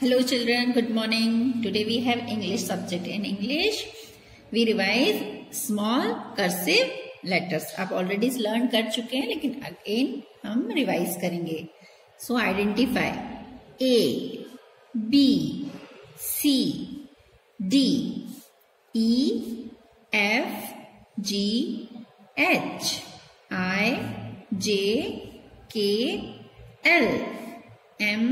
Hello children, good morning. Today we have English subject. In English, we revise small cursive letters. आप already learn कर चुके हैं लेकिन again हम revise करेंगे. So identify A, B, C, D, E, F, G, H, I, J, K, L, M,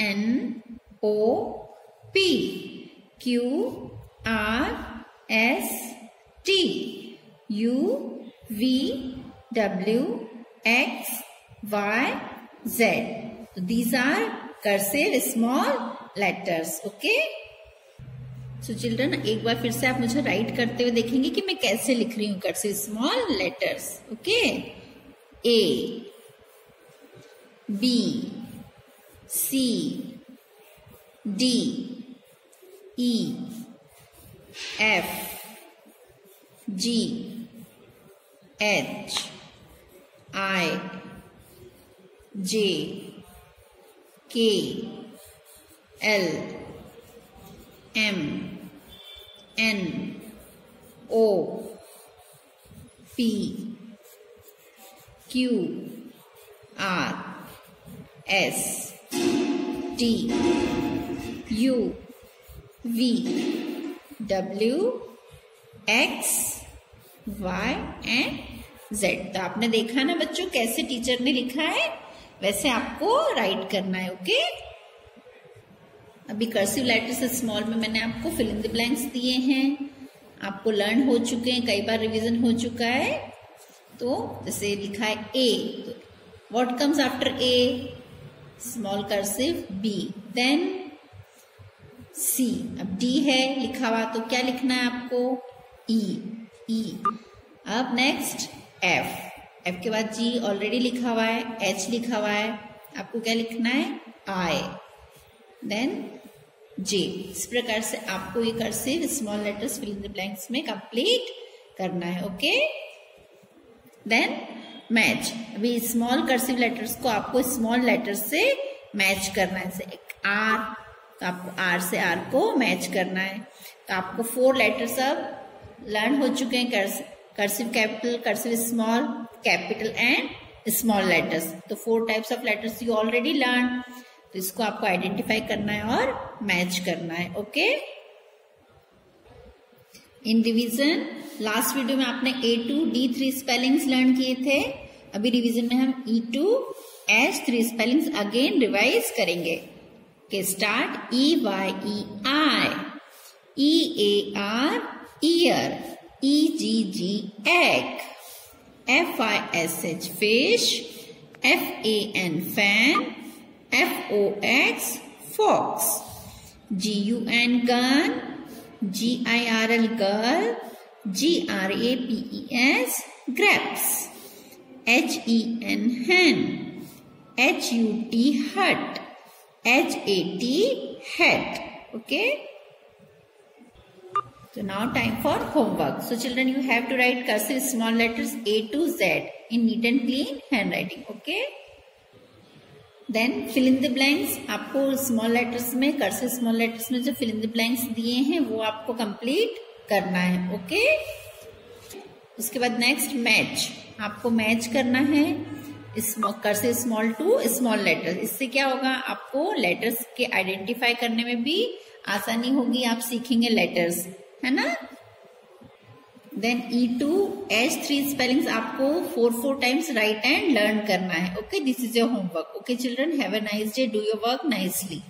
N, O P Q R S T U V W X Y Z. So, these are cursive small letters. Okay. So so children एक बार फिर से आप मुझे right करते हुए देखेंगे कि मैं कैसे लिख रही हूँ cursive small letters okay A B C D E F G H I J K L M N O P Q R S T U V W X Y and Z तो आपने देखा ना बच्चों, कैसे teacher ने लिखा है? वैसे आपको राइट करना है ओके अभी कर्सिव लेटर्स स्मॉल में मैंने आपको फिल इन द ब्लैंक्स दिए हैं। आपको लर्न हो चुके हैं, कई बार रिवीजन हो चुका है। तो जैसे लिखा है A what comes after A small cursive B then C अब डी है लिखा हुआ तो क्या लिखना है आपको? E e, E e. अब नेक्स्ट एफ़ एफ़ के बाद जी ऑलरेडी लिखा हुआ है एच लिखा हुआ है। आपको क्या लिखना है? आई देन जे इस प्रकार से आपको ये cursive small letters fill in the blanks में कंप्लीट करना है ओके देन मैच अभी स्मॉल कर्सिव लेटर्स को आपको स्मॉल लेटर्स से मैच करना है आर तो आपको आर से आर को मैच करना है। तो आपको फोर लेटर्स अब लर्न हो चुके हैं cursive capital cursive small capital and small letters तो four types of letters you already learn तो इसको आपको आइडेंटिफाई करना है और मैच करना है okay in revision last video में आपने A to D three spellings learn किए थे। अभी रिवीजन में हम E to H three spellings again revise करेंगे। के start E Y E eye E A R ear E G G egg F I S H fish F A N fan F O X fox G U N gun G I R L girl G R A P S grapes H E N hen H U T hut H-A-T, hat. Okay. So now time for homework. So children, you have to write cursive small letters A to Z in neat and clean handwriting. Okay. Then fill in the blanks आपको small letters में cursive small letters में जो fill in the blanks दिए हैं वो आपको complete करना है ओके उसके बाद नेक्स्ट मैच आपको मैच करना है cursive small to small letters इससे क्या होगा? आपको लेटर्स के आइडेंटिफाई करने में भी आसानी होगी, आप सीखेंगे लेटर्स है ना? Then E to H three spellings आपको four four times write and learn करना है okay this is your homework okay children have a nice day do your work nicely